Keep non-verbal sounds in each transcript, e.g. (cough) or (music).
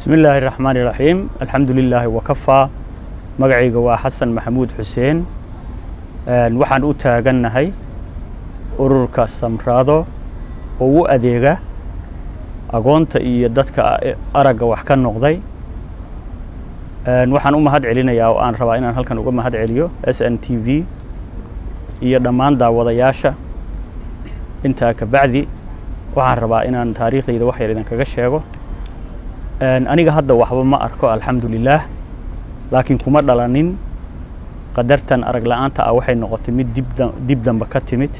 bismi illaahi raxmaan iraxiim alxamdu lilaahi wakafaa magacayga waa xasan maxamuud xuseen. Waxaan u taagannahay ururka samraado oo u adeega agoonta iyo dadka aragga wax ka noqday. Waxaan u mahad celinayaa oo aan rabaa inaan halkan uga mahad celiyo s n t v iyo dhammaan daawadayaasha. Intaa ka bacdi waxaan rabaa inaan taariikhdayda wax yar idinkaga sheego aniga hadda waxba ma arko alxamdu lilaah laakiin kuma dhalanin. Qadartan arag la'aanta ah waxay noqotay mid dib damba ka timid.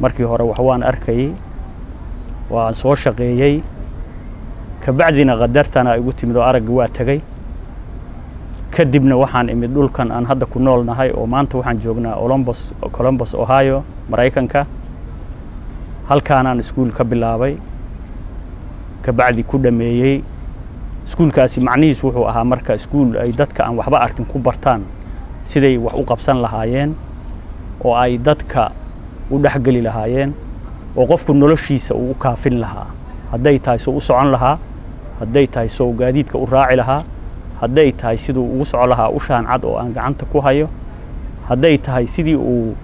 Markii hore wax waan arkayey waan soo shaqeeyey. Kabacdina qadartana igu timid oo aragga waa tegey kadibna waxaan imid dhulkan aan hadda ku nool nahay oo maanta waxaan joognaa olombos colombos ohio maraykanka. Halkaanaan iskuul ka bilaabay. Kabacdi ku dhameeyey iskuulkaasi macnihiis wuxuu ahaa marka iskuul ay dadka aan waxba arkin ku bartaan siday wax u qabsan lahaayeen oo ay dadka u dhexgeli lahaayeen oo qofku noloshiisa uu u kaafin lahaa. Hadday tahay soo u socon lahaa hadday tahay soo gaadiidka u raaci lahaa hadday tahay siduu ugu soco lahaa ushaan cad oo aan gacanta ku hayo hadday tahay sidii uu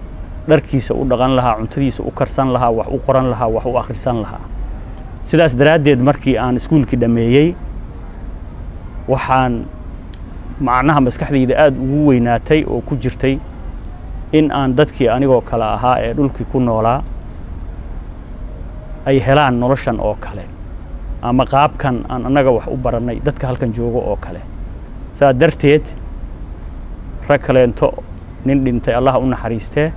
dharkiisa u dhaqan lahaa cuntadiisa u karsan lahaa wax u qoran lahaa wax u akhrisan lahaa. Sidaas daraaddeed markii aan iskuulkii dhammeeyey waxaan macnaha maskaxdayda aada ugu weynaatay oo ku jirtay in aan dadkii anigoo kale ahaa ee dhulkii ku noolaa ay helaan noloshan oo kale ama qaabkan aan annaga wax u barannay dadka halkan joogo oo kale. Saa darteed rag kaleento nin dhintay allaha u naxariistee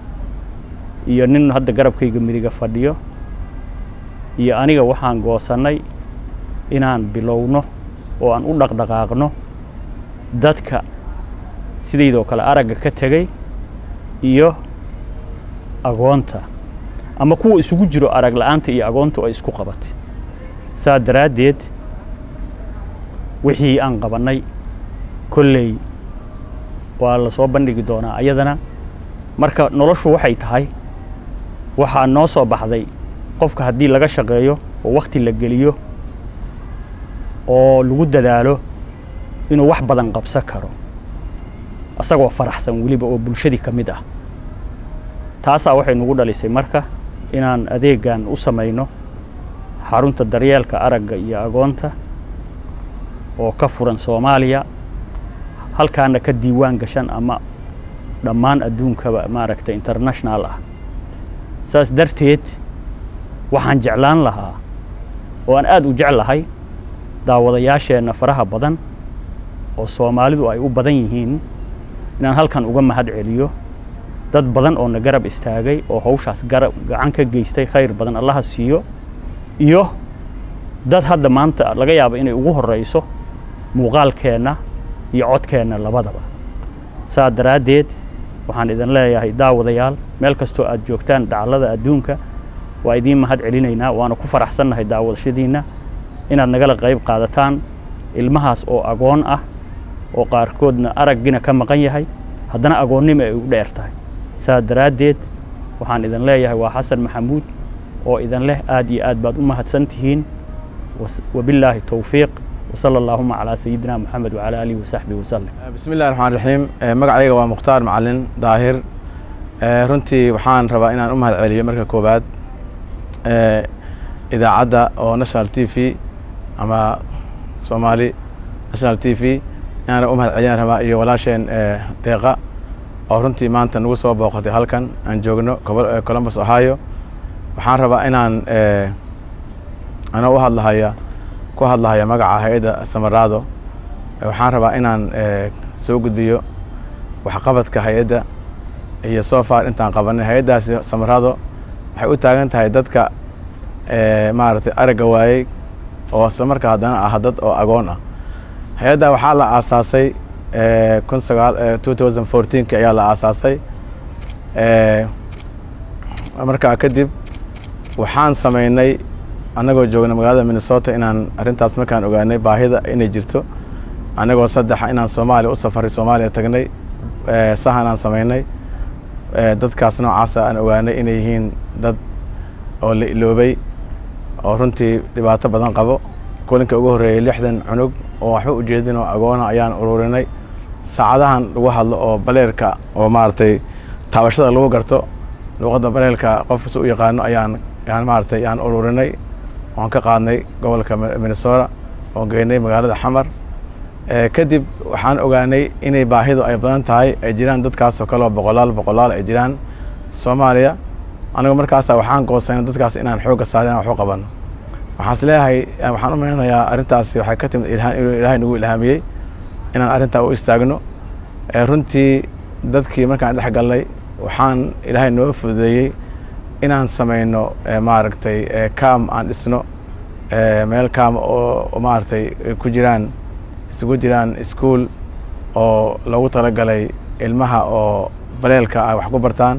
iyo nin hadda garabkayga midiga fadhiyo iyo aniga waxaan goosannay inaan bilowno oo aan u dhaqdhaqaaqno dadka sidaydoo kale aragga ka tegey iyo agoonta. Ama kuwa isugu jiro arag la'aanta iyo agoontu ay isku qabatay. Saa daraaddeed wixii aan qabannay kolley waa la soo bandhigi doonaa. Ayadana marka noloshu waxay tahay waxaa noo soo baxday qofka haddii laga shaqeeyo oo wakhti la geliyo oo lagu dadaalo inuu wax badan qabsan karo. Asagoo faraxsan weliba oo bulshadii ka mid ah. Taasaa waxay nagu dhalisay marka inaan adeegan u samayno xarunta daryeelka aragga iyo agoonta oo ka furan soomaaliya halkaana ka diiwaan gashan ama dhammaan adduunkaba maaragtay international ah. Saas darteed waxaan jeclaan lahaa oo aan aada u jeclahay daawadayaasheenna faraha badan oo soomaalidu ay u badan yihiin inaan halkan uga mahad celiyo dad badan oo na garab istaagay oo hawshaas gacan ka geystay khayr badan allaha siiyo iyo dad hadda maanta laga yaabo inay ugu horrayso muuqaalkeenna iyo codkeenna labadaba. Saa daraaddeed waxaan idin leeyahay daawadayaal meel kastoo aad joogtaan dacallada adduunka waa idiin mahad celinaynaa waana ku faraxsannahay daawadashadiinna inaad nagala qayb qaadataan ilmahaas oo agoon ah oo qaarkoodna araggina ka maqan yahay haddana agoonnima ay ugu dheer tahay. Saa daraaddeed waxaan idin leeyahay waa xasan maxamuud oo idin leh aad iyo aad baad u mahadsan tihiin. Wabilaahi towfiiq wsala allaahuma calaa sayidina moxamed wacalaa aalihi wasaxbihi wasalim eh, bismi illahi raxmaan raxiim eh, magacayga waa mukhtaar macalin daahir. Eh, runtii waxaan rabaa inaan u mahad celiyo marka koowaad. Idaacadda oo national t v ama somali national t v inaan u mahad celiyaan rabaa iyo walaasheen deeqa oo runtii maanta nagu soo booqatay halkan aan joogno columbus ohio. Waxaan rabaa inaan ana u hadlahaya ku hadlahaya magaca hay'adda samaraado waxaan rabaa inaan soo gudbiyo waxqabadka hay'adda iyo soo far intaan qabanay. Hay'addaasi samaraado waxay u taagan tahay dadka maaragtay aragga waayey oo isla markaa haddana ah dad oo agoon ah. Hay'adda waxaa la aasaasay kun sagaal two thousand fourteenki ayaa la aasaasay. Markaa kadib waxaan sameynay annagoo joogna magaalada minnesota inaan arrintaas markaan ogaanay baahida inay jirto. Annagoo saddexa inaan soomaaliya u safaray soomaaliya tagnay sahan aan samaynay. Dadkaas noocaasa aan ogaanay inay yihiin dad oo la iloobay oo runtii dhibaato badan qabo. Kulanka ugu horreeyey lixdan cunug oo waxba ujeedin oo agoona ayaan ururinay. Saacadahan lagu hadlo oo baleerka oo maaragtay taabashada lagu garto luuqadda baleelka qof kasta u yaqaano ayaan ayaan maaragtay ayaan ururinay. Waan ka qaadnay gobolka minnesota oon geynay magaalada xamar. Kadib waxaan ogaanay inay baahidu ay badan tahay ay jiraan dadkaasoo kale oo boqolaal boqolaal ay jiraan. Soomaaliya anigu markaasa waxaan goosanay dadkaas inaan xoogga saara inaan wax u qabano waxaan is leeyahay waxaan u maleynayaa arrintaasi waxay ka timid ilhaan inuu ilaahay nagu ilhaamiyey inaan arrintaa u istaagno. Runtii dadkii markaan dhex galnay waxaan ilaahay noo fududeeyey inaan samayno maaragtay cam aan dhisno. Meel cam oo maaragtay ku jiraan isugu jiraan ischool oo lagu talagalay ilmaha oo baleelka ay wax ku bartaan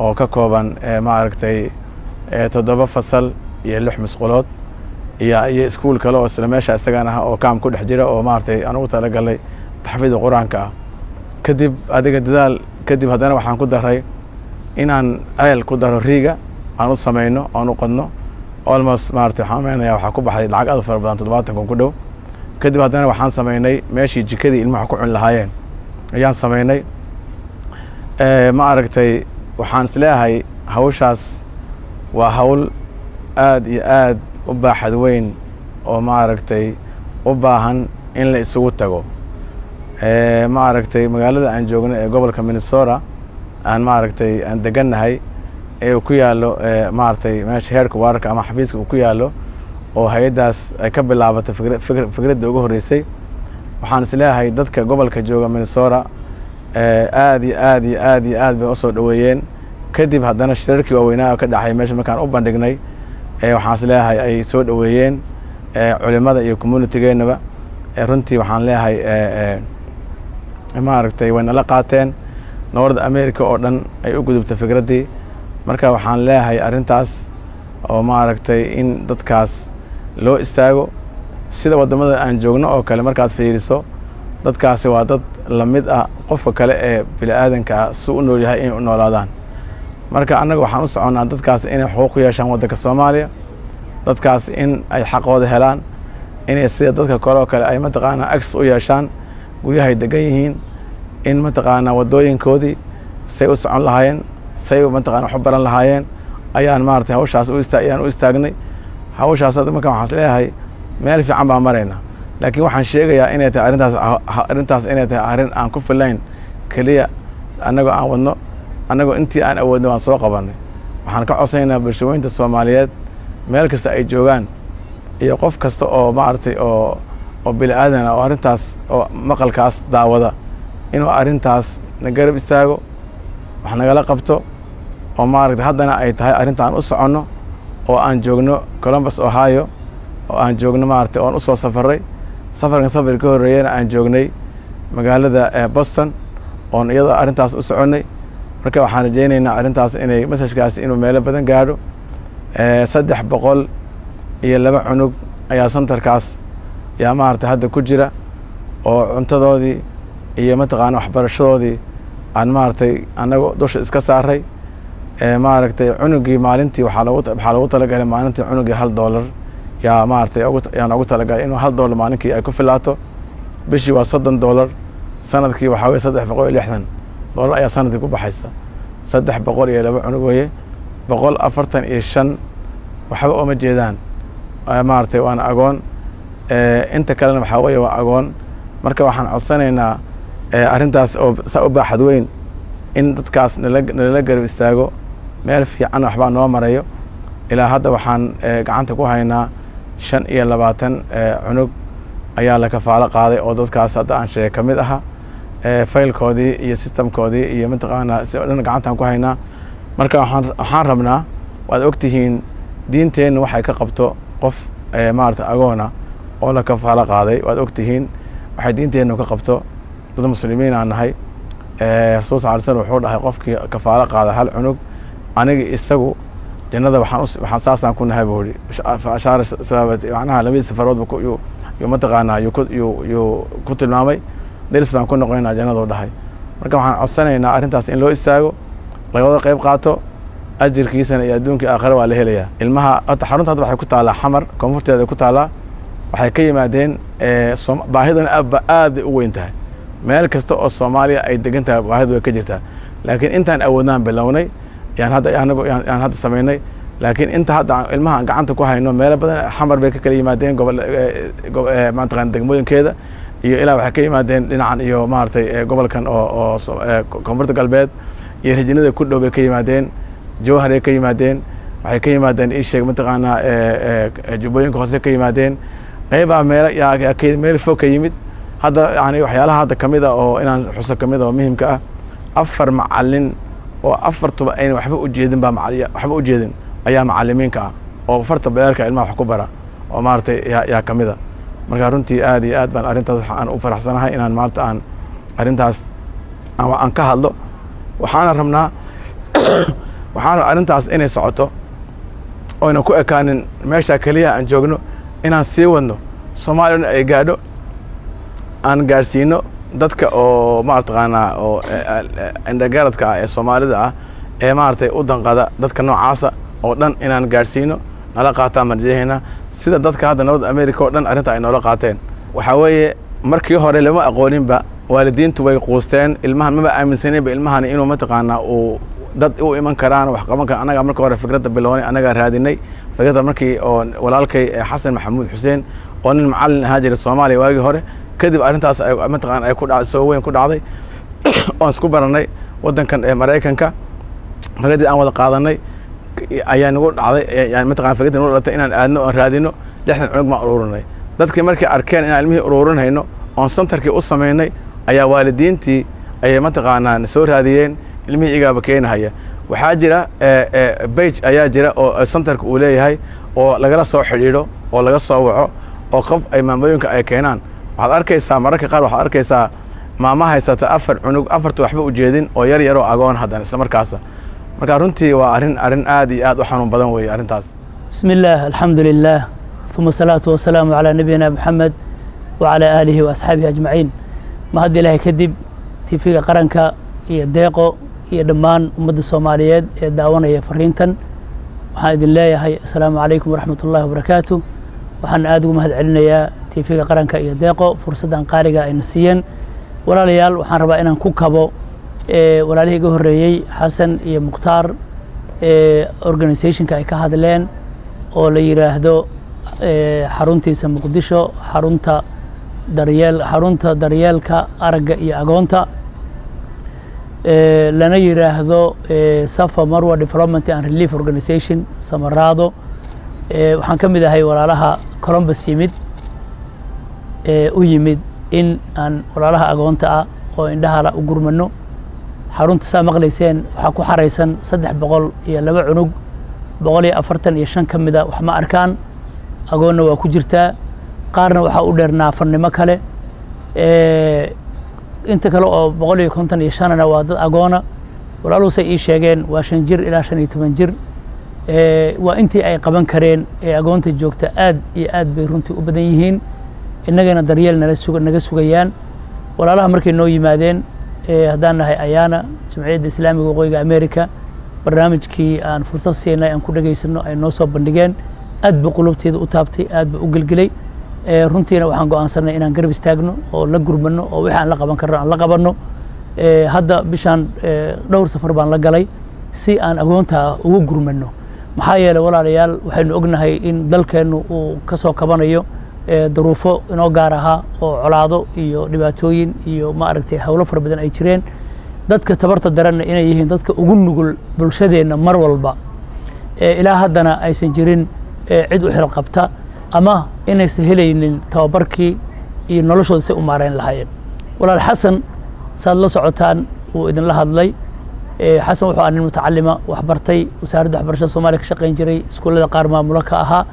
oo ka kooban maaragtay toddoba fasal iyo lix musqulood iyo iyo iskuol kale oo isla meesha isagan ah oo kaam ku dhex jira oo maaragtay aan ugu talagalay taxfiida qur'aanka ah. Kadib adiga dadaal kadib haddana waxaan ku daray inaan ceel ku daro riiga aan u samayno aan u qodno almost maaragtay waxaan umeynayaa waxaa ku baxday lacag aad fara badan toddobaatan kun ku dhow. Kadib haddana waxaan samaynay meeshii jikadii ilmaha ku cuni lahaayeen. Ayaan samaynay ma aragtay waxaan is leeyahay hawshaas waa hawl aad iyo aad u baaxad weyn oo maaragtay u baahan in la isugu tago. Ma aragtay magaalada aan joogno ee gobolka minnesota aan maaragtay aan degannahay ee uu ku yaallo maaragtay meesha heerka waararka ama xafiiska uu ku yaallo oo hay'addaas ay ka bilaabatay fikradda ugu horreysay. Waxaan is leeyahay dadka gobolka jooga minnesota aad iyo aad iyo aad iyo aad bay u soo dhoweeyeen kadib haddana shirarkii waaweynaa ka dhacay meesha markaan u bandhignay waxaan is leeyahay ay soo dhoweeyeen culimada iyo communitigeennaba runtii waxaan leeyahay maaragtay way nala qaateen. Noorda america oo dhan ay u gudubtay fikraddii marka waxaan leeyahay arrintaas oo maaragtay in dadkaas loo istaago. Sida waddamada aan joogno oo kale markaad fiiriso dadkaasi waa dad la mid ah qofka kale ee bini aadanka ah si u nool yahay inay u noolaadaan. Marka annaga waxaan u soconnaa dadkaas inay xuquuq ku yeeshaan waddanka soomaaliya dadkaas in ay xaqooda helaan inay sida dadka kale oo kale ay mataqaanaa access u yeeshaan guryahay degan yihiin in mataqaanaa waddooyinkoodii say u socon lahaayeen say mataqana wax u baran lahaayeen ayaan maaragtay hawshaas u ayaan u istaagnay hawshaas marka waxaan is leeyahay meel fiican baan maraynaa laakiin waxaan sheegayaa inay tahay arrintaas arrintaas inay tahay arrin aan ku filayn keliya annagoo aan wadno annagoo intii aan awoodno waan soo qabannay waxaan ka codsanaynaa bulshooyinta soomaaliyeed meel kasta ay joogaan iyo qof kasta oo maaragtay oo oo bini aadan ah oo arrintaas oo maqalkaas daawada inuu arrintaas na garab istaago wax nagala qabto oo maaragtay haddana ay tahay arrintaan u soconno oo aan joogno columbus ohio oo aan joogno maaragtay oon u soo safarray safarkan safar ka horreeyana aan joognay magaalada boston oon iyadoo arrintaas u soconnay. Marka waxaan rajaynaynaa arrintaas inay masajkaasi inuu meelo badan gaadho. Saddex boqol iyo laba cunug ayaa santarkaas yaa maaragtay hadda ku jira oo cuntadoodii iyo mataqaana waxbarashadoodii aan maaragtay annaga dusha iska saaray. Maaragtay cunugii maalintii waxaa loogu talagalay maalintii cunugii hal doolar yaa maaragtay yaan ugu talagalay inuu hal doolar maalinkii ay ku filaato. Bishii waa soddon doolar sannadkii waxaa weye saddex boqol iyo lixdan. Doolar ayaa sannadkii ku baxaysa. Saddex boqol iyo laba cunug weye. Boqol afartan iyo shan waxba uma jeedaan. Maaragtay waana agoon. Inta kalena waxaa weeye waa agoon. Marka waxaan codsanaynaa arrintaas oo saa u baaxad weyn in dadkaas nala nalala garab istaago. Meel fiican waxbaa noo marayo ilaa hadda waxaan gacanta ku haynaa shan iyo labaatan cunug ayaa la kafaalo qaaday oo dadkaas hadda aan sheegay ka mid aha faylkoodii iyo sistamkoodii iyo mataqaanaa si o dhan gacantaan ku haynaa. Marka waxaan rabnaa waad ogtihiin diinteennu waxay ka qabto qof maarata agoona oo la kafaalo qaaday. Waad ogtihiin waxay diinteennu ka qabto dad muslimiin aan nahay. Rasuul sal ly slm wuxuu dhahay qofkii kafaalo qaada hal cunug aniga isagu jannada waxaan saasaan ku nahay buu yihi ashaara sabaabat macnaha mataqaanaa yuu ku tilmaamay. Deris baan ku noqonaynaa jannaduu dhahay. Marka waxaan codsanaynaa arrintaas in loo istaago lagawada qayb qaato ajirkiisana iyo adduunkii aakhire waa la helayaa. Ilmaha hata xarunta hadda waxay ku taallaa xamar koonfurteeda ku taallaa waxay ka yimaadeen baahidana aadba aaday u weyn tahay. Meel kasta oo soomaaliya ay degan tahay baahidu way ka jirtaa. Laakiin intaan awoodnaan bilownay yaan hadda anagu yaan hadda samaynay laakiin inta hadda ilmaha aan gacanta ku hayno meelo badan xamar bay ka kala yimaadeen gobol mataqana degmooyinkeeda. Iyo ilaa waxay ka yimaadeen dhinacan iyo maaragtay gobolkan oo oo koonfurta galbeed. Iyo rajinada ku dhow bay ka yimaadeen jowhar ay ka yimaadeen. Waxay ka yimaadeen isheeg mataqaanaa jubbooyinka hoose ka yimaadeen. Qeybaa meel meel fog ka yimid. Hadda yani waxyaalaha hadda ka mid a oo inaan xuso ka mid a oo muhimka ah. Afar macalin oo afartuba ayna waxba ujeedin baa waxba ujeedin ayaa macalimiinka ah oo farta beerka ilmaha wax ku bara oo maaragtay yaa ka mid a marka runtii aad iyo aad baan arrintaas aan u faraxsanahay inaan maarata aan arrintaas aan ka hadlo. Waxaana rabnaa (coughs) waxaana arrintaas inay socoto oyna ku ekaanin meesha keliya aan joogno inaan sii wadno soomaaliyana ay gaadho aan gaadhsiino dadka oo marataqaanaa oo indhagaradka ah ee soomaalida ah ee maaragtay u danqada dadka noocaasa oo dhan inaan gaadhsiino nala qaataan marjaheyna sida dadka hadda nabadda america oo dhan arrinta ay noola qaateen. Waxaa weeye markii hore lama aqooninba waalidiintu way quusteen ilmahan maba aaminsaninba ilmahan inuu mataqaanaa uu dad u iman karaan wax qaban karaan. Annagaa marka hore fikradda bilownay annagaa raadinay. Fikradda markii oo walaalkay xasan maxamuud xuseen oo nin macallin ahaa jiray soomaaliya waagii hore kadib arrintaas mataqana ay ku dhacday soo weyn ku dhacday. (coughs) Oon isku baranay waddankan ee maraykanka fikraddii aan wada qaadanay ayaa nagu dhacday mataqana fikraddii nagu dhalatay inaan aadno oon raadino lixdan cunug baan ururinay dadkii markay arkeen inaan ilmihii ururinayno oon santarkii u samaynay ayaa waalidiintii ayay mataqaanaa soo raadiyeen ilmihii igaaba keenahaya. Waxaa jira bage ayaa jira oo santarka uu leeyahay oo lagala soo xidhiidho oo laga soo waco oo qof ay maamooyinka ay keenaan waxaad arkaysaa mararka qaar waxaad arkaysaa maama haysata afar cunug afarta waxba ujeedin oo yar yaroo agoon haddana isla markaasa. Marka runtii waa arrin arrin aad iyo aad u xanuun badan weeye arrintaas. Bismi illaah alxamdu lilaah uma asalaatu wasalaamu calaa nabiyina moxamed wacalaa aalihi wa asxaabihi ajmaciin. Ma hadda ilaahay kadib tifiga qaranka iyo deeqo iyo dhammaan ummadda soomaaliyeed ee daawanaya fariintan waxaan idin leeyahay assalaamu calaykum waraxmat ullahi wabarakaatu waxaan aada ugu mahad celinayaa tiifiga qaranka iyo deeqo fursaddan qaaliga ayna siiyeen. Walaalayaal waxaan rabaa inaan ku kabo walaalihii iga horreeyey xasan iyo mukhtaar organisationka ay ka hadleen oo la yidhaahdo xaruntiisa muqdisho xarunta daryeel xarunta daryeelka aragga iyo agoonta. Lana yidhaahdo safa marwa development and relief organization samaraado waxaan ka mid ahay walaalaha colombus yimid u yimid in aan walaalaha agoonta ah oo indhahala u gurmano xarunta saa maqlayseen waxaa ku xaraysan saddex boqol iyo laba cunug boqol iyo afartan iyo shan ka mida wax ma arkaan. Agoonna waa ku jirtaa qaarna waxaa u dheer naafannimo kale. Inta kale oo boqol iyo konton iyo shanana waa dad agoona. Walaaluhusay ii sheegeen waa shan jir ilaa shan iyo toban jir waa intii ay qaban kareen ee agoonta joogta aad iyo aad bay runtii u badan yihiin. Innagana daryeel naga sugayaan. Walaalaha markay noo yimaadeen haddaan nahay ayaana jamciyadda islaamiga waqooyiga america barnaamijkii aan fursad siinay aan ku dhegaysano ay noo soo bandhigeen. Aad buu qulubteeda u taabtay aad buu u gelgelay. Runtiina waxaan go'aansanay inaan garab istaagno oo la gurmano oo wixii aan la qaban karno aan la qabanno. Hadda bishaan dhowr safar baan la galay si aan agoonta ugu gurmano maxaa yeeley walaalayaal waxaynu ognahay in dalkeennu uu ka soo kabanayo duruufo inoo gaar ahaa oo colaado iyo dhibaatooyin iyo ma aragtay howlo fara badan ay jireen. Dadka tabarta daranna inay yihiin dadka ugu nugul bulshadeenna mar walba. Ilaa haddana aysan jirin cid u xil qabta ama inaysan helaynin tababarkii iyo noloshooda say u maarayn lahaayeen. Walaal xasan saad la socotaan wuu idinla hadlay xasan wuxuu ah nin mutacalima waxbartay wasaaradda waxbarashada soomaaliya ka shaqayn jiray iskuullada qaar maamulo ka ahaa.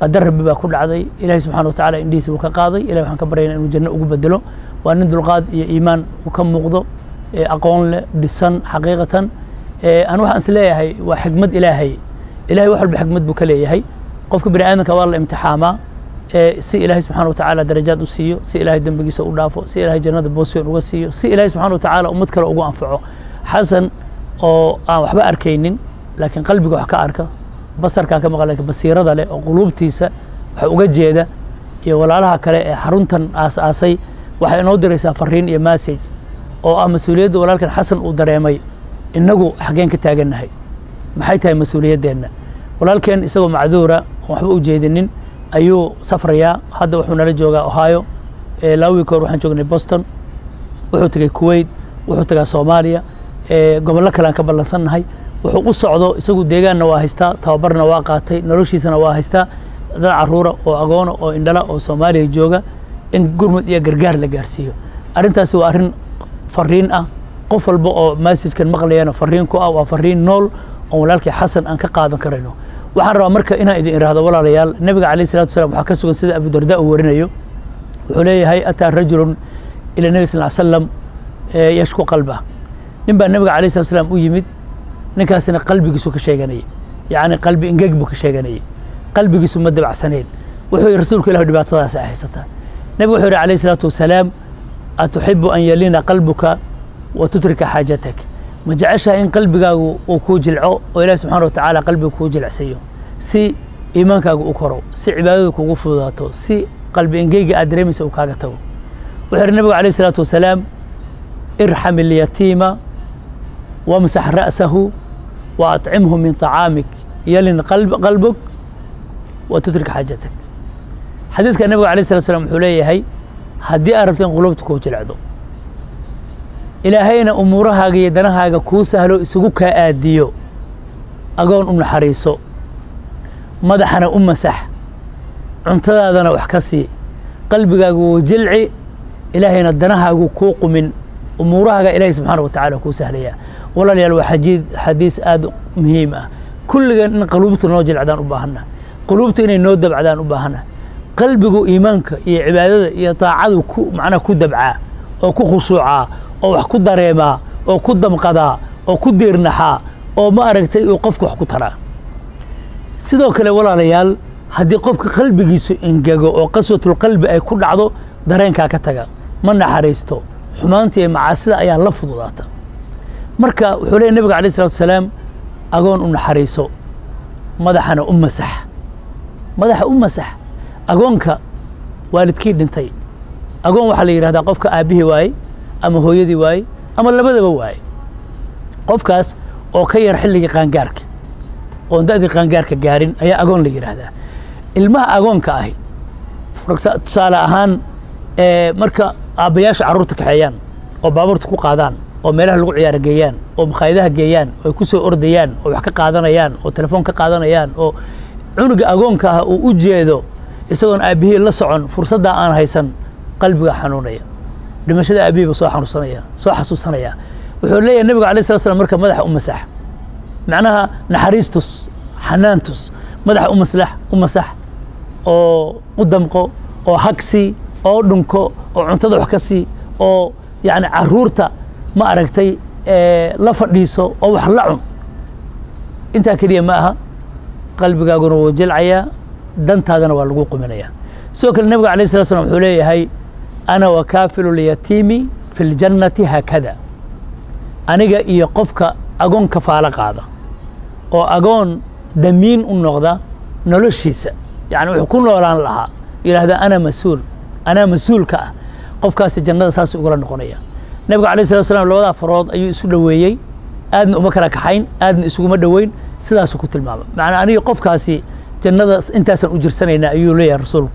Qadar rabbi baa ku dhacday. Ilahi subxana watacala indhihiisa wuu ka qaaday. Ilahi waxaan ka baryayna inuu janno ugu bedelo waa nin dulqaad iyo iimaan uu ka muuqdo aqoon leh dhisan xaqiiqatan. Aan waxaan is leeyahay waa xigmad ilaahay. Ilahay wax walba xigmad buu ka leeyahay. Qofka bini aadamka waa la imtixaamaa si ilaahay subxana watacaala darajaad u siiyo si ilaahay dembigiisa u dhaafo si ilaahay jannada boosweyn uga siiyo si ilaahay subxana watacaala ummad kale ugu anfaco. Xasan oo aan waxba arkaynin laakiin qalbiga wax ka arka basarkaa ka maqan laakiin basiirada leh oo quluubtiisa wax uga jeeda iyo walaalaha kale ee xaruntan aas-aasay waxay inoo diraysaa fariin iyo massage oo ah mas'uuliyadda walaalkan xasan uu dareemay innagu xaggeen ka taagannahay maxay tahay mas'uuliyaddeenna walaalkeen isagoo macduura oon waxba u jeedinin ayuu safrayaa. Hadda wuxuu nala joogaa ohio laba wiik waxaan joognay boston wuxuu tegay kuwait wuxuu tagaa soomaaliya gobollo kale aan ka ballansannahay wuxuu u socdo isagu deegaanna waa haystaa tababarna waa qaatay noloshiisana waa haystaa. Dad caruura oo agoona oo indhala oo soomaaliya jooga in gurmud iyo gargaar la gaarsiiyo. Arrintaasi waa arrin fariin ah. Qof walba oo massajkan maqlayana fariin ku ah waa fariin nool oon walaalkii xasan aan ka qaadan karayno. Waxaan rabaa marka inaan idin iraahdo walaalayaal nabiga calayh salatu wasalaam waxaa ka sugan sida abudarda uu warinayo. Wuxuu leeyahay ataa rajulun ila nebi sal slam yashku qalbah nin baa nabiga calayh salatu wasalaam u yimid ninkaasina qalbigiisu ka sheeganayay. Yacni qalbi ingeg buu ka sheeganayay. Qalbigiisu ma dabacsaneen. Wuxuu yihi rasuulku ilah dhibaatadaas ay haysataa. Nebigu wuxuu yihi calayh salaatu wasalaam atuxibu an yaliina qalbuka wa tutrika xaajatak. Ma jeceshaha in qalbigaagu uu kuu jilco oo ilahi subxana wa tacaala qalbiga kuu jilcsayo si iimaankaagu u koro si cibaadadu kugu fududaato si qalbi engeyga aad dareemaysa uu kaaga tago. Wuxuu yihi nebigu calayh salaatu wasalaam irxam ilyatiima ra'sahu wa atcimhu min طacaamik yalin qalbuk wa tutrik xaajatak xadiiska nebiga alayh salatu slam wuxuu leeyahay haddii aad rabto in qulubta kuu jilcdo ilaahayna umuurahaaga iyo danahaaga kuu sahlo isugu kaa aadiyo agoon u naxariiso madaxana u masax cuntadaadana wax ka sii qalbigaagu wuu jilci ilaahayna danahaagu kuu qumin umuurahaaga ilaahay subxaana wa tacala kuu sahlayaa walaalayaal waa xadiis aad muhiim ah. Kulligan in quluubta noo jilcdaan u baahanna quluubta inay noo dabcdaan u baahanna qalbigu iimaanka iyo cibaadada iyo daacadu ku macnaha ku dabcaa oo ku khushuucaa oo wax ku dareemaa oo ku damqadaa oo ku diirnaxaa oo ma aragtay uu qofka wax ku taraa. Sidoo kale walaalayaal haddii qofka qalbigiisu ingego oo qaswatulqalbi ay ku dhacdo dareenkaa ka taga ma naxariisto. Xumaanta iyo macaasida ayaa la fududaata marka wuxuu leeyahy nebiga alayh isalatu wasalaam agoon u naxariiso madaxana u masax. Madaxa u masax agoonka waalidkii dhintay. Agoon waxaa la yidhahdaa qofka aabbihii waaye ama hooyadii waaye ama labadaba waaye qofkaas oo ka yar xilligii qaangaarka oon da'dii qaangaarka gaarin ayaa agoon la yidhaahdaa ilmaha agoonka ahi tusaale ahaan marka aabbayaasha carruurta kaxeeyaan oo baabuurta ku qaadaan oo meelaha lagu ciyaaro geeyaan oo makhaayadaha geeyaan oo ay ku soo ordayaan oo wax ka qaadanayaan oo telefoon ka qaadanayaan oo cunuga agoonka ah uu u jeedo isagoon aabbihii la socon fursaddaa aan haysan qalbiga xanuunaya. Dhimashada aabihiiba soo xanuunsanaya soo xasuusanaya. Wuxuu leeyahay nebiga alay slat slam marka madaxa u masax. Macnaha naxariistus xanaantus. Madaxa u maslax u masax oo u damqo oo hagsi oo dhunko oo cuntada wax ka sii oo yacni carruurta ma aragtay la fadhiiso oo wax la cun. Intaa keliya ma aha qalbigaaguna wuu jilcayaa dantaadana waa lagu quminayaa. Sidoo kale nebiga alayh slat slam wuxuu leeyahay ana wakaafilu lyatiimi fi ljannati haakada aniga iyo qofka agoon kafaalo qaada oo agoon damiin u noqda noloshiisa. Yani wuxuu ku noolaan lahaa yidhahda ana mas'uul anaa mas'uulka ah. Qofkaasi jannada saas ugula noqonaya nebiga alayh salatu slam labadaa farood ayuu isu dhoweeyey. Aadna uma kala kaxayn aadna isuguma dhoweyn. Sidaasuu ku tilmaamay. Macnaa aniga qofkaasi jannada intaasaan u jirsanaynaa ayuu leeyahay rasuulku.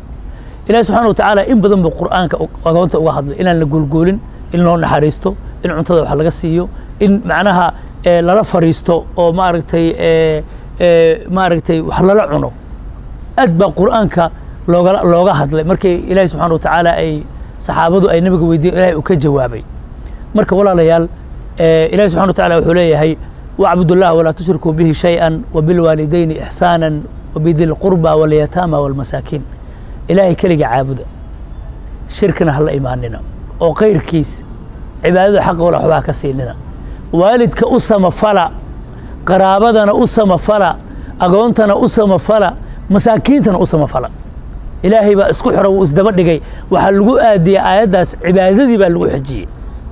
Ilahi subxana wa tacaala in badan buu qur'aanka agoonta uga hadlay. Inaan la guulguulin in loo naxariisto in cuntada wax laga siiyo in macnaha lala fariisto oo maaragtay maaragtay wax lala cuno. Aad baa qur'aanka looga looga hadlay. Markii ilaahi subxana wa tacaala ay saxaabadu ay nabiga weydiyen ilahay uu ka jawaabay marka walaalayaal ilahi subxana wa tacala wuxuu leeyahay wacbud اllah walaa tushrikuu bihi shayئa wabilwaalidayni ixsaana wabidi lqurba walyataama walmasaakiin ilaahay keliga caabuda. Shirkina hala imaanina. Oo kayrkiis cibaadada xaqoola waxbaa ka siinina. Waalidka u samafala qaraabadana u samafala agoontana u samafala masaakiintana u samafala. Ilaahay baa isku xiro wuu isdaba dhigay. Waxaa lagu aadiyey aayaddaas cibaadadii baa lagu xejiyey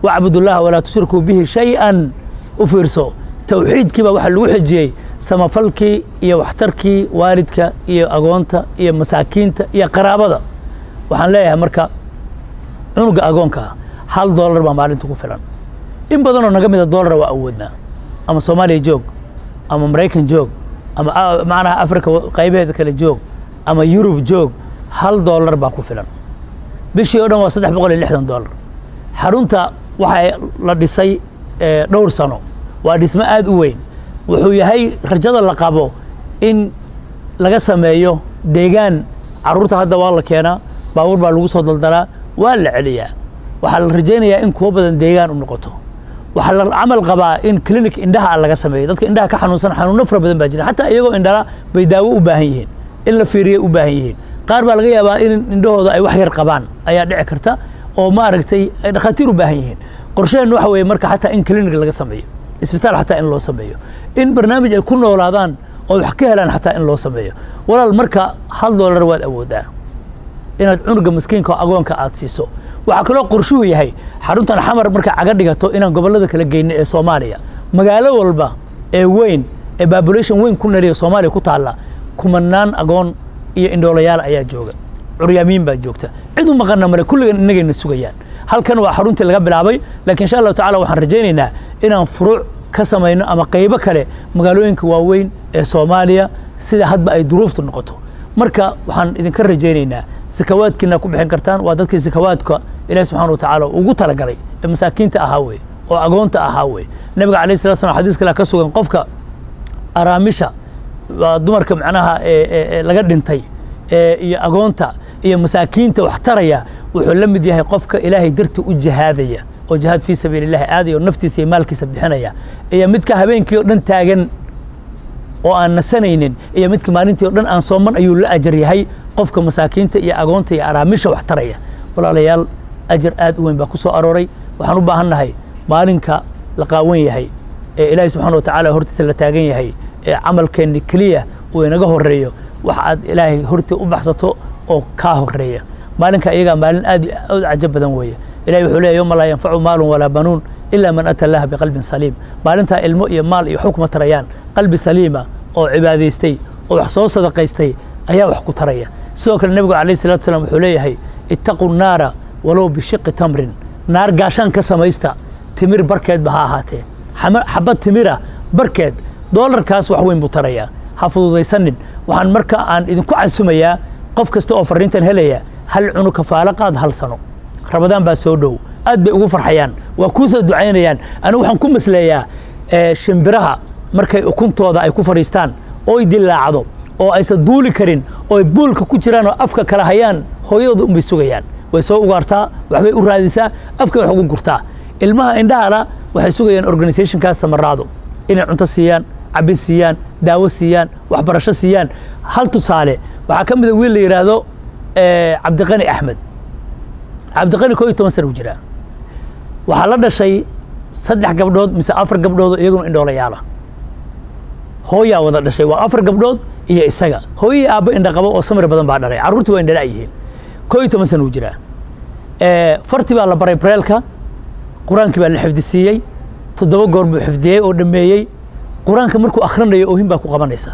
wacbud ullaha walaa tushrikuu bihi shay-an u fiirso. Towxiidkii baa waxaa lagu xejiyey samafalkii iyo waxtarkii waalidka iyo agoonta iyo masaakiinta iyo qaraabada. Waxaan leeyahay marka cunuga agoonka ah hal doolar baa maalinta ku filan. In badanoo naga mida doolara waa awoodnaa ama soomaaliya joog ama maraykan joog ama a- macnaha africa qaybaheeda kale joog ama yurub joog hal doolar baa ku filan. Bishii oo dhan waa saddex boqol iyo lixdan doolar xarunta waxaa la dhisay eh, dhowr sano. Waa dhismo aad u weyn. Wuxuu yahay rajada la qabo in laga sameeyo deegaan. Caruurta hadda waa la keenaa baabuur baa lagu soo daldalaa waa la celiyaa. Waxaa la rajaynayaa in kuwo badan deegaan u noqoto. Waxaa la camal qabaa in clinic indhaha ah laga sameeyo. Dadka indhaha ka xanuunsan xanuuno fara badan baa jira. Xataa iyagoo indhala bay daawo u baahan yihiin. In la fiiriyo u baahan yihiin. Qaar baa laga yaabaa in indhahooda ay wax yar qabaan. Ayaa dhici karta oo maaragtay ay dhakhaatiir u baahan yihiin. Qorshaheennu waxa weeye marka xataa in clinic laga sameeyo isbitaal xataa in loo sameeyo in barnaamij ay ku noolaadaan oo wax ka helaan xataa in loo sameeyo. Walaal marka hal doolar waad awoodaa inaad cunuga miskiinka oo agoonka aad siiso. Waxaa kaloo qorshuhu yahay xaruntan xamar markaa caga dhigato inaan gobollada kala geyno ee soomaaliya magaalo walba ee weyn ee population weyn ku nariya soomaaliya ku taalla kumanaan agoon iyo indhoolayaal ayaa jooga curyaamiin baa joogta. Cid u maqana male kulligan innagayna sugayaan. Halkan waa xaruntii laga bilaabay laakiin insha allahu tacala waxaan rajaynaynaa inaan furuuc ka samayno ama qaybo kale magaalooyinka waaweyn ee soomaaliya sida hadba ay duruuftu noqoto. Marka waxaan idinka rajaynaynaa sakawaadkiina ku bixin kartaan waa dadkii sakawaadka ilahi subxaana wa tacaala ugu talagalay ee masaakiinta ahaa wey oo agoonta ahaa wey nabiga alayh salatu slam xadiis kale ka sugan qofka araamisha dumarka macnaha laga dhintay iyo agoonta iyo masaakiinta wax taraya wuxuu la mid yahay qofka ilaahay dartii u jihaadaya oo jihaad fii sabiili illahi aadaya oo naftiisa iyo maalkiisa bixinaya. Iyo midka habeenkii oo dhan taagan oo aan nasanaynin iyo midka maalintii oo dhan aan sooman ayuu la ajar yahay qofka masaakiinta iyo agoonta iyo araamisha wax walaalayaal ajar aad u weyn baa ku soo arooray. Waxaan u baahan maalinka la qaawan yahay ee ilaahay subxaana wa tacaala hortiisa la taagan yahay ee camalkeenni keliya uu inaga horeeyo wax aad ilaahay hortii u baxsato oo kaa horreeya maalinka iyagaa maalin aad aad u cajab badan weeye. Ilahi wuxuu leeyahy yowma laa yanfacu maalun walaa banuun ila man ata allaha biqalbin saliim. Maalintaa ilmo iyo maal iyo xukma tarayaan qalbi saliima oo cibaadaystay oo wax soo sadaqaystay ayaa wax ku taraya. Sidoo kale nebigu alayh salatu salaam wuxuu leeyahay ittaquu naara walow bishiqi tamrin. Naar gaashaan ka samaysta timir barkeedba ha ahaatee. Xabad timira barkeed doolarkaas wax weyn buu tarayaa. Ha fududaysanin. Waxaan marka aan idinku casumayaa qof kasta oo fariintan helaya hal cunug kafaalo qaad hal sano. Rabadaan baa soo dhow. Aad bay ugu farxayaan waa kuu soo ducaynayaan. Anigu waxaan ku masleeyaa eh, shimbiraha markay ukuntooda ay ku fadhiistaan oy dilaacdo oo aysan duuli karin oo ay buulka ku jiraan oo afka kala hayaan hooyadooda unbay sugayaan. Way soo ugaartaa waxbay u raadisaa afkay wax ugu gurtaa. Ilmaha indhahana waxay sugayaan organizationkaas samaraado. Inay cunto siiyaan cabid siiyaan daawo siiyaan waxbarasho siiyaan. Hal tusaale waxaa ka mid a wiil la yidhaahdo eh, cabdiqani axmed. Cabdiqani koo iyo toban sana u jiraa waxaa la dhashay saddex gabdhood mise afar gabdhood oo iyaguna indhoolayaala hooyaa wada dhashay waa afar gabdhood iyo isaga. Hooyii aabbo indha qabo oo samir badan baa dhalay carruurtii waa indhala yihiin. Koo iyo toban sana u jiraa Eh, farti baa la baray breelka qur'aankii baa la xifdisiiyey toddoba goor buu xifdiyey oo dhammeeyey. Qur'aanka markuu akhrinayo oohin baa ku qabanaysa.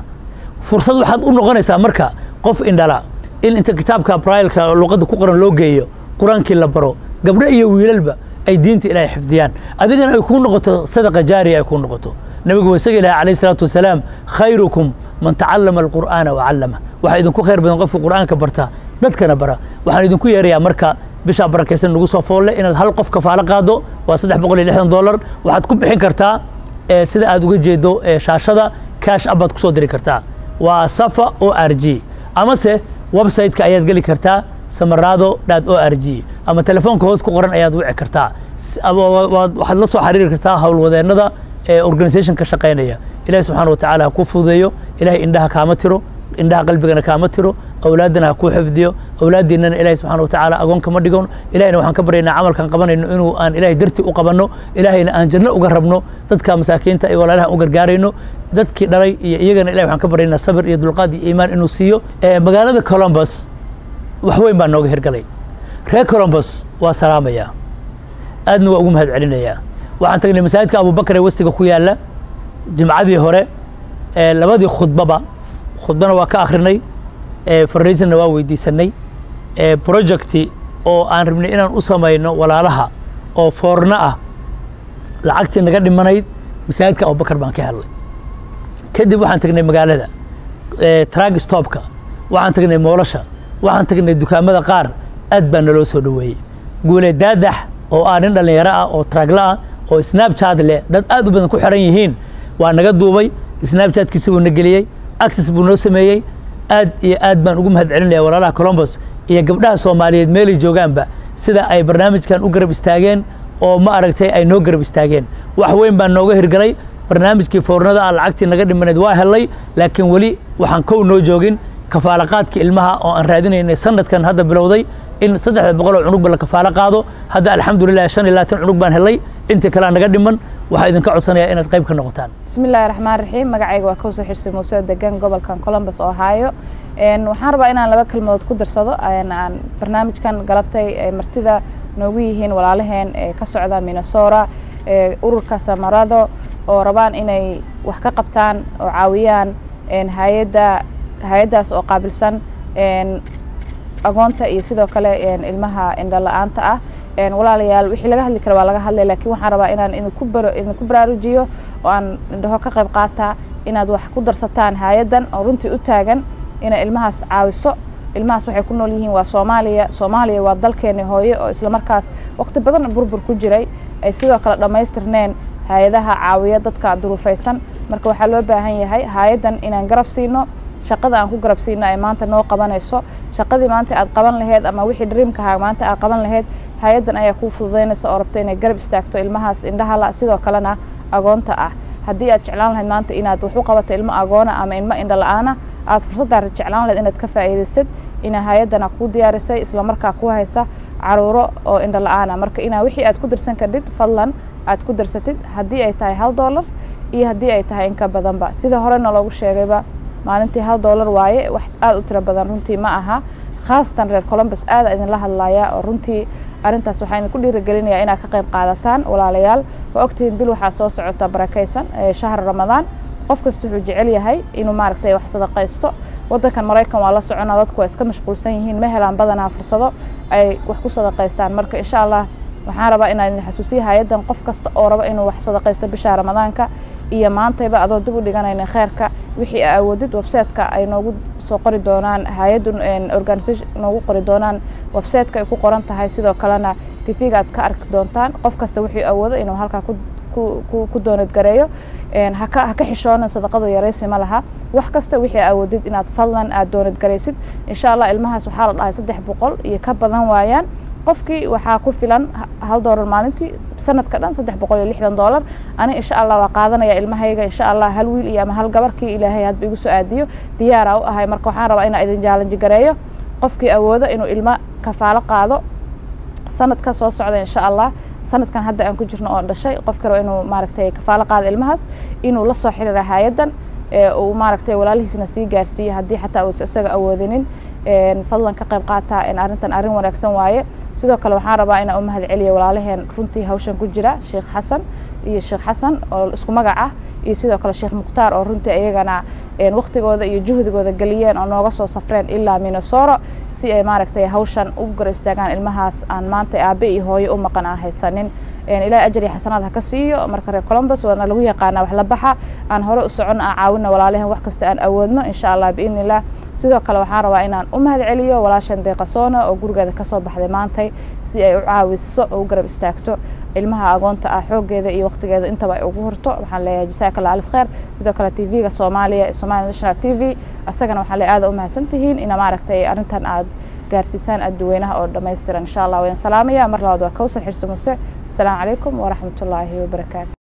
Fursad waxaad u noqonaysaa marka qof indhala in inta kitaabka brailka luqadda ku qoran loo geeyo qur'aankii la baro gabdho iyo wiilalba ay diinta ilaahay xifdiyaan. Adigana ay kuu noqoto sadaqa jaariya ay kuu noqoto. Nabigu waa isaga ilahay alayh salaatu wasalaam khayrukum man tacallama alqur'aana wa waxaa idinku khayr badan qofka qur'aanka barta dadkana bara. Waxaan idinku yeerayaa marka bishaa barakaysan nagu soo foolle inaad hal qof kafaalo qaado waa saddex boqol iyo lixdan dollar. Waxaad ku bixin kartaa sida aad uga jeedo ee shaashada cash up baad ku soo diri kartaa. Waa safa o r g amase website-ka ayaad geli kartaa samarado dhat o r g ama telefoonka hoos ku qoran ayaad wici kartaa. Waxaad la soo xiriiri kartaa howlwadeennada ee organisation ka shaqaynaya. Ilahi subxaana wa tacaala ha ku fududeeyo. Ilahay indhaha kaama tiro indhaha qalbigana kaama tiro. Awlaaddana ha kuu xifdiyo. Awlaaddiinana ilahi subxaana wa tacaala agoon kama dhigon ilahayna waxaan ka baryaynaa camalkan qabanayno inuu aan ilahay darti u qabanno. Ilahayna aan janno uga rabno. Dadka masaakiinta iyo walaalaha u gargaarayno dadkii dhalay iyo iyagana ilahi waxaan ka baryaynaa sabir iyo dulqaad iyo iimaan inuu siiyo. Magaalada columbus wax weyn baa nooga hirgalay. Reer columbus waa salaamaya. Aadna waa ugu mahad celinayaa waxaan tagnay masaajidka abubakar ee westiga ku yaalla jimcadii hore. Labadii khudbaba khudbana waa ka akhrinay. Ee farriisanna waa weydiisanay. Projecti oo aan rabnay inaan u samayno walaalaha oo foorno ah lacagtii naga dhimanayd masaajidka abubakar baan ka helnay kadib waxaan tagnay magaalada trag stopka. Waxaan tagnay moolasha. Waxaan tagnay dukaamada qaar. Aad baa naloo soo dhoweeyey. Guule daadax oo ah nin dhallinyaro ah oo tragla ah oo snapchat leh. Dad aad u badan ku xiran yihiin. Waa naga duubay. Snapchatkiisa buu na geliyey. Access buu noo sameeyey. Aad iyo aad baan ugu mahad celinaya walaalaha colombos iyo gabdhaha soomaaliyeed meelay joogaanba. Sida ay barnaamijkan u garab istaageen oo ma aragtay ay noo garab istaageen. Wax weyn baan nooga hirgalay barnaamijkii foornada ah lacagtii naga dhimaneed waa helnay laakiin weli waxaan kow noo joogin kafaalaqaadka ilmaha oo aan raadinaynay sanadkan hadda bilowday in saddexda boqol oo cunugba la kafaalo qaado hadda alxamdulilah shan iyo labaatan cunug baan helay. Intii kalea naga dhiman waxaa idinka codsanayaa inaad qayb ka noqotaan. Bismillahi raxmaan raxiim magacayga waa kawsar xirsi muuse degan gobolkan columbus ohio. Waxaan rabaa inaan laba kelmadood ku darsado. Aan barnaamijkan galabtay martida noogu yihiin walaalaheen ee ka socda minnesota ururka samarado oo rabaan inay wax ka qabtaan oo caawiyaan hayadda hay'addaas oo qaabilsan agoonta iyo sidoo kale ilmaha indhala-aanta ah. Walaalayaal wixii laga hadli kara waa laga hadlay lakiin waxaan rabaa inaan idinku bar idinku baraarujiyo oo aan indhaho ka qayb qaataa inaad wax ku darsataan hay'addan oo runtii u taagan inay ilmahaas caawiso. Ilmahaas waxay ku nool yihiin waa soomaaliya soomaaliya waa dalkeeni hooye oo islamarkaas waqti badan burbur ku jiray. Ay sidoo kale dhammaystirneen hay'adaha caawiya dadka duruufaysan marka waxaa loo baahan yahay hay'addan inaan garab siino shaqada aan ku garab siino ay maanta noo qabanayso. Shaqadii maanta aad qaban laheyd ama wixii dreamkahaa maanta aad qaban laheyd hay'addan ayaa kuu fududaynaysa oo rabta inay garab istaagto ilmahaas indhahala sidoo kalena agoonta ah. Haddii aad jeclaan lahayd maanta inaad wax u qabato ilmo agoona ama ilmo indha la'aana aad fursaddaa jeclaan lahayd inaad ka faa'iidaysid inaa hay'addana kuu diyaarisay islamarkaa ku haysa caruuro oo indha la'aana. Marka inaa wixii aad ku darsan kardhid fadlan aad ku darsatid haddii ay tahay hal dollar iyo haddii ay tahay in ka badanba. Sida horena loogu sheegayba maalintii hal dollar waaye wax aada u tiro badan runtii ma aha. Khaasatan reer columbus aada idinla hadlaya oo runtii arrintaas waxaa idinku dhiirigelinayaa inaad ka qayb qaadataan walaalayaal. Waa ogtihiin bil waxaa soo socota barakaysan shahar ramadaan. Qof kasta wuxuu jecel yahay inuu maaragtay wax sadaqaysto. Waddankan maraykan waa la socona dadku waa iska mashquulsan yihiin ma helaan badanaa fursado ay wax ku sadaqaystaan. Marka insha allah waxaan rabaa inaan idin xasuusiya hay'addan qof kasta oo raba inuu wax sadaqaysto bisha ramadaanka iyo maantayba adoo dib u dhiganayna kheerka wixii a awoodid websiteka ay noogu soo qori doonaan hay'addu organisation noogu qori doonaan websiteka ay ku qoran tahay. Sidoo kalena tv-ga aad ka arki doontaan qof kasta wuxuu awoodo inuu halkaa ku doonadgareeyo haka haka xishoonan sadaqadu yaraysi ma laha. Wax kasta wixii awoodid inaad fadlan aad doonadgaraysid insha allah ilmahaas waxaa la dhahay saddex boqol iyo ka badan waayaan qofkii waxaa ku filan hal doolar maalintii sanadka dhan saddex boqol iyo lixdan doolar ani insha allah waa qaadanaya ilmahayga insha allah hal wiil iyo ama hal gabarkii ilaahay hadba igu soo aadiyo. Diyaara u ahay. Marka waxaan rabaa inaa idin jaalanji gareeyo. Qofkii awoodo inuu ilmo kafaalo qaado sanadka soo socda insha allah. Sanadkan hadda aan ku jirno oo dhashay qofkii raba inuu maaragtay kafaalo qaado ilmahaas inuu la soo xiriira hay'addan uu maaragtay walaalihiisna sii gaarsiiyo. Haddii xataa uusa isaga awoodinin fadlan ka qayb qaata arrintan arrin wanaagsan waaye sidoo kale waxaan rabaa inaan u mahad celiya walaalaheen runtii hawshan ku jira sheekh xasan iyo sheekh xasan oo isku magac ah iyo sidoo kale sheekh mukhtaar oo runtii iyagana waktigooda iyo juhdigooda geliyeen oo nooga soo safreen ilaa minnesota si ay maaragtay hawshan u gar istaagaan ilmahaas aan maanta aabe iyo hooyo u maqan aan haysanin. Ilaahay ajar iyo xasanaad ha ka siiyo marka reer columbus waana lagu yaqaanaa wax la baxa. Aan hore u socon aan caawina walaalaheen wax kasta aan awoodno insha allah biidni illah sidoo kale waxaan rabaa inaan u mahad celiyo walaashan deeqasoona oo gurigeeda ka soo baxday maantay si ay u caawiso oo u garab istaagto ilmaha agoonta ah xooggeeda iyo waqtigeeda intaba ay ugu horto waxaan leeyahay jasaaka allah alif kheer sidoo kale t v-ga soomaaliya ee somali national t v asagana waxaan leeyahay aada u mahadsan tihiin ina maaragtay arrintan aad gaarsiisaan adduweynaha oo dhammaystiran. Insha allah waan salaamaya mar labaad waa kawsar xirsi muse asalaamu calaykum waraxmatullaahi wabarakaatu